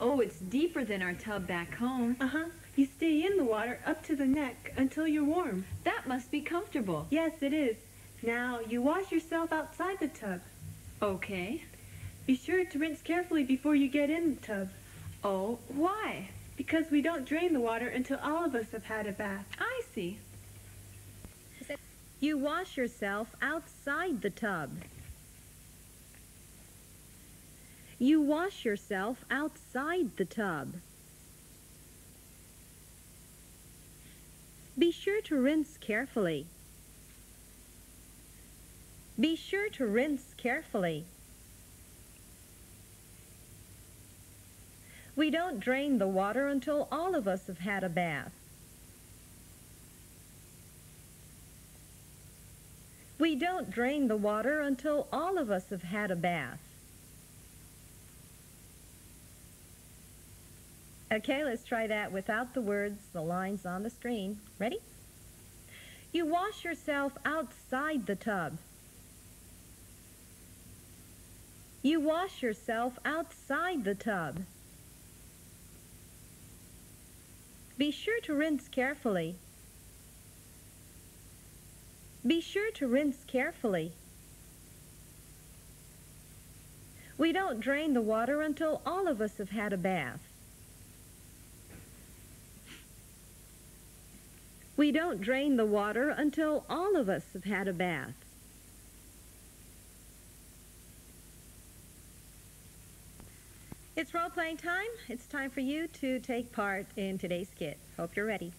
Oh, it's deeper than our tub back home. Uh-huh. You stay in the water up to the neck until you're warm. That must be comfortable. Yes, it is. Now, you wash yourself outside the tub. Okay. Be sure to rinse carefully before you get in the tub. Oh, why? Because we don't drain the water until all of us have had a bath. I see. You wash yourself outside the tub. You wash yourself outside the tub. Be sure to rinse carefully. Be sure to rinse carefully. We don't drain the water until all of us have had a bath. We don't drain the water until all of us have had a bath. Okay, let's try that without the words, the lines on the screen. Ready? You wash yourself outside the tub. You wash yourself outside the tub. Be sure to rinse carefully. Be sure to rinse carefully. We don't drain the water until all of us have had a bath. We don't drain the water until all of us have had a bath. It's role-playing time. It's time for you to take part in today's skit. Hope you're ready.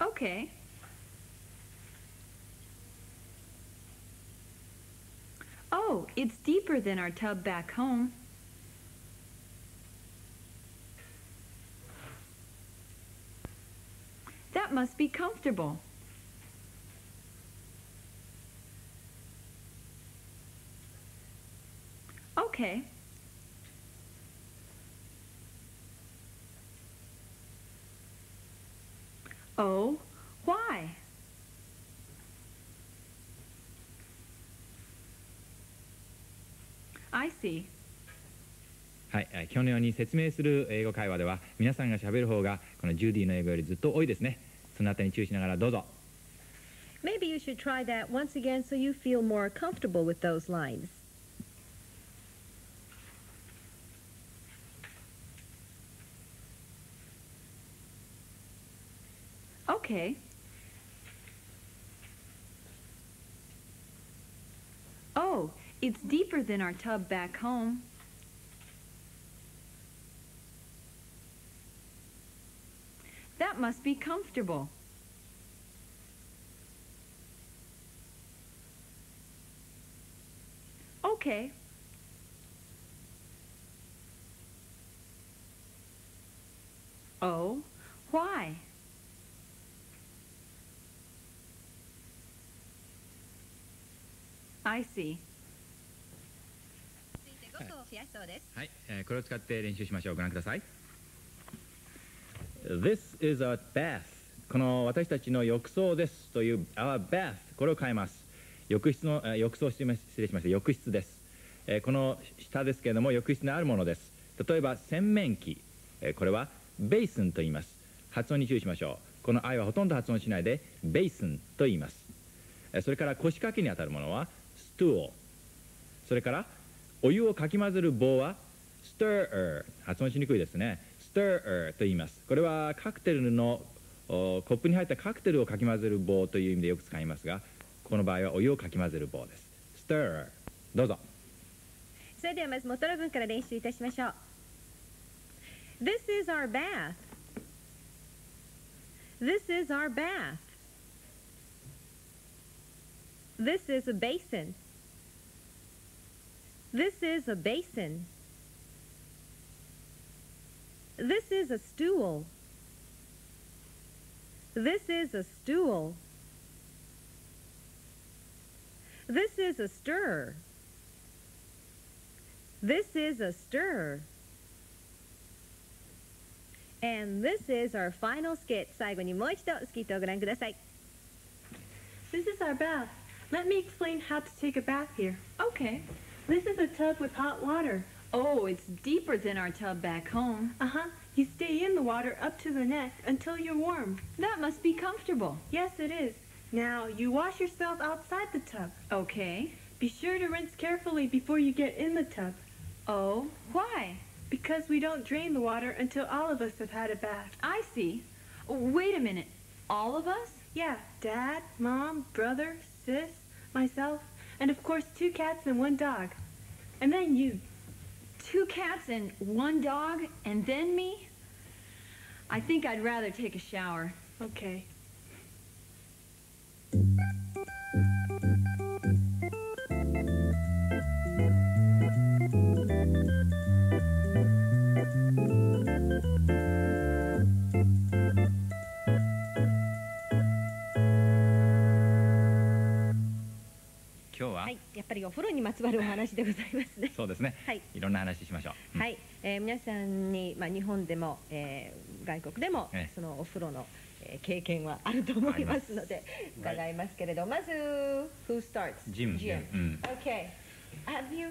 Okay. Oh, it's deeper than our tub back home. That must be comfortable. Okay. Oh, why? I see. はい、えー今日のように説明する英語会話では皆さんがしゃべる方がこのジュディの英語よりずっと多いですねそのあたりに注意しながらどうぞ Maybe you should try that once again so you feel more comfortable with those lines. Okay. Oh, it's deeper than our tub back home. That must be comfortable. Okay. Oh, why? I see. はい、えーこれを使って練習しましょう。ご覧ください。This is a bath. この私たちの浴槽ですという our bath これを変えます。浴室の、え浴槽失礼し失礼しました。浴室です、えーこの下ですけれども浴室にあるものです。例えば洗面器、えーこれはベースンと言います。発音に注意しましょう。この I はほとんど発音しないでベースンと言います。えそれから腰掛けにあたるものはストゥールそれからお湯をかき混ぜる棒は stir 発音しにくいですね stir と言いますこれはカクテルのコップに入ったカクテルをかき混ぜる棒という意味でよく使いますがこの場合はお湯をかき混ぜる棒です stir どうぞそれではまず元の文から練習いたしましょう。This is our bath. This is our bath. This is a basin. This is a basin. This is a stool. This is a stool. This is a stir. This is a stir. And this is our final skit. 最後にもう一度スキットをご覧ください。 This is our bath. Let me explain how to take a bath here. Okay. This is a tub with hot water. Oh, it's deeper than our tub back home. Uh-huh. You stay in the water up to the neck until you're warm. That must be comfortable. Yes, it is. Now, you wash yourself outside the tub. Okay. Be sure to rinse carefully before you get in the tub. Oh, why? Because we don't drain the water until all of us have had a bath. I see. Wait a minute. All of us? Yeah, dad, mom, brother, sis, myself, and of course two cats and one dog. And then you. Two cats and one dog, and then me? I think I'd rather take a shower. Okay. 今日は、はい、やっぱりお風呂にまつわるお話でございますね。そうですね、はいいろんな話しましょう、うんはい、えー皆さんに、まあ、日本でも、えー外国でも、ええそのお風呂の、えー経験はあると思いますので伺いますけれど、まず Who starts? Jim, Jim. mm. Okay. Have you?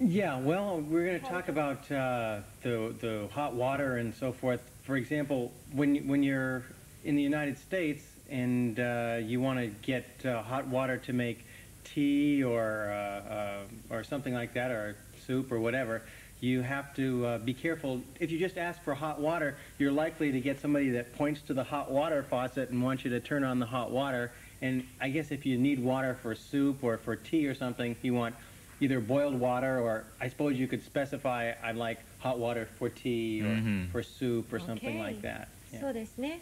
Yeah, well, we're going to talk about uh, the the hot water and so forth. For example, when you- when you're in the United States and uh, you want to get uh, hot water to make tea or uh, uh, or something like that, or soup or whatever, you have to uh, be careful. If you just ask for hot water, you're likely to get somebody that points to the hot water faucet and wants you to turn on the hot water. And I guess if you need water for soup or for tea or something, you want either boiled water or I suppose you could specify I'd like hot water for tea or Mhm. for soup or something Okay. like that. Yeah. そうですね。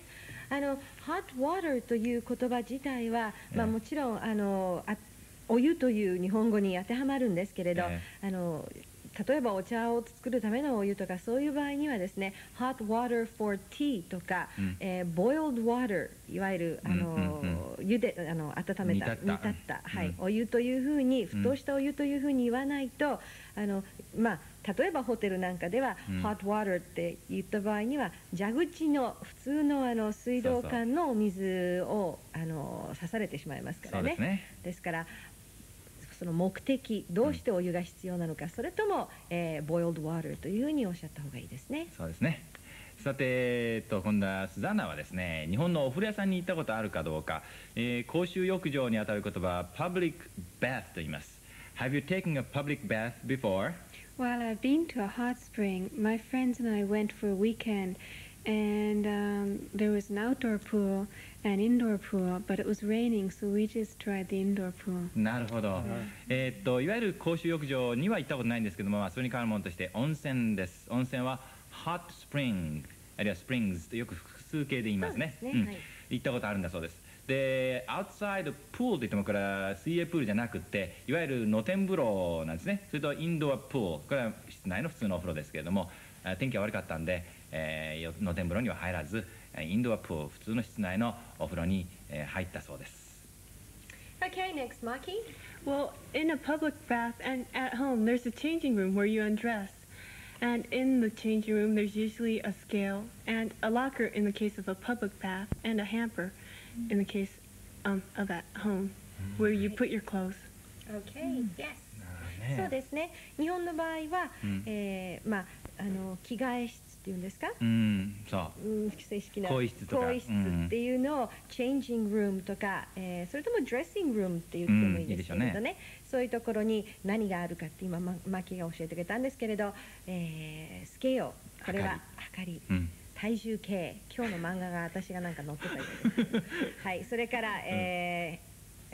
あの hot water という言葉自体は、まあええもちろんあのあ お湯という日本語に当てはまるんですけれど、えあの例えばお茶を作るためのお湯とかそういう場合にはですね hot water for tea とか、うん。えー boiled water いわゆるあの、うんうん湯であの温めた煮立った。はい。うん。お湯というふうに沸騰したお湯というふうに言わないと、あのまあ例えばホテルなんかでは、うん。hot water って言った場合には蛇口の普通のあの水道管のお水をあの刺されてしまいますからね。ですからその目的どうしてお湯が必要なのか、それとも、えー boiled water というふうにおっしゃった方がいいですね。そうですねさて、えっと、今度はスザンナはですね日本のお風呂屋さんに行ったことあるかどうか、えー公衆浴場にあたる言葉は public bath と言います Have you taken a public bath before? Well, I've been to a hot spring. My friends and I went for a weekend, and um, there was an outdoor pool and indoor pool, but it was raining, so we just tried the indoor pool. なるほど、えーっといわゆる公衆浴場には行ったことないんですけども、まあ、それに変わるものとして温泉です。温泉は hot spring あるいは springs とよく複数形で言いますね。うんそうですね。はい。行ったことあるんだそうです。で outside pool といってもこれは水泳プールじゃなくていわゆる露天風呂なんですね。それとインドアプールこれは室内の普通のお風呂ですけれどもあ天気が悪かったんで、えーよ露天風呂には入らずえーインドアプール普通の室内のお風呂に、えー入ったそうです Okay, next, Maki. Well, in a public bath and at home, there's a changing room where you undress. And in the changing room, there's usually a scale and a locker in the case of a public bath, and a hamper in the case um, of at home, where you put your clothes. Okay, yes. そうですね。日本の場合は、うんえーまああの着替え室っていうんですか？うんそう。うん、正式な。更衣室とか。更衣室っていうのを、チェンジングルームとか、えーそれともドレッシングルームって言ってもいいですけれどね,、うんいいそういうところに何があるかって今まマキが教えてくれたんですけれど、えースケールこれは測り。うん。体重計。今日の漫画が私がなんか載ってたようですはいそれから、えー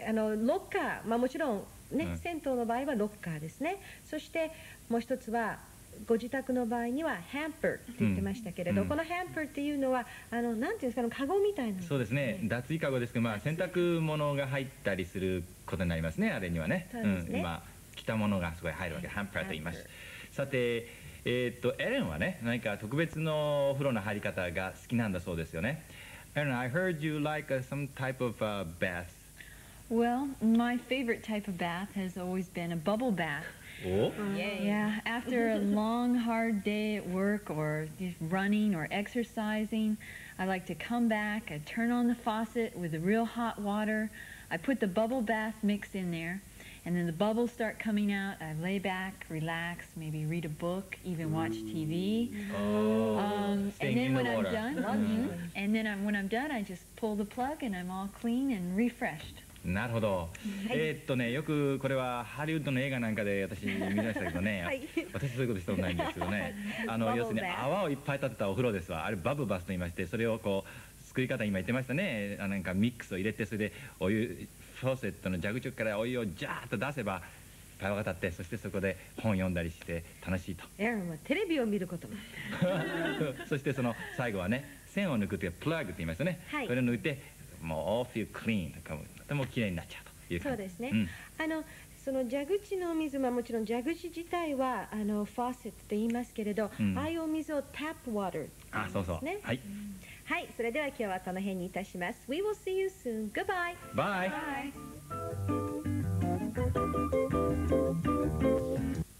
あのロッカー、まあ、もちろん、ねうん。銭湯の場合はロッカーですね。そしてもう一つはご自宅の場合にはハンパーって言ってましたけれど、うん。このハンパーっていうのはあのなんていうんですかあのカゴみたいな。のそうですね。脱衣かごですけど、まあ、洗濯物が入ったりすることになりますねあれにはね。そうん、今着たものがすごい入るわけハンパーと言います。さてえーっとエレンはね何か特別のお風呂の入り方が好きなんだそうですよね。Aaron, I heard you like uh, some type of uh, bath. Well, my favorite type of bath has always been a bubble bath. お Yeah, after a long, hard day at work or just running or exercising, I like to come back, I turn on the faucet with the real hot water. I put the bubble bath mix in there, and then the bubbles start coming out. I lay back, relax, maybe read a book, even watch TV. Um, and Staying then in the when I'm water. done, mhm, and then I'm, when I'm done, I just pull the plug and I'm all clean and refreshed. なるほど、えーっとねよくこれはハリウッドの映画なんかで私見ましたけどね、はい。私そういうことしたことないんですけどね。あの要するに泡をいっぱい立てたお風呂ですわ。あれバブバスと言いましてそれをこう作り方今言ってましたね。あなんかミックスを入れてそれでお湯フォーセットの蛇口からお湯をジャーッと出せば泡が立ってそしてそこで本読んだりして楽しいと。エアロンはテレビを見ることも。そしてその最後はね線を抜くというプラグって言いますよね、はい。それを抜いてもう all feel clean とかもとても綺麗になっちゃうというそうですねんあのその蛇口のお水はもちろん蛇口自体はあのファーセットって言いますけれど、うんああいうお水をタップワーターあそうそうはいはい、それでは今日はこの辺にいたします。We will see you soon. Goodbye. Bye. Bye.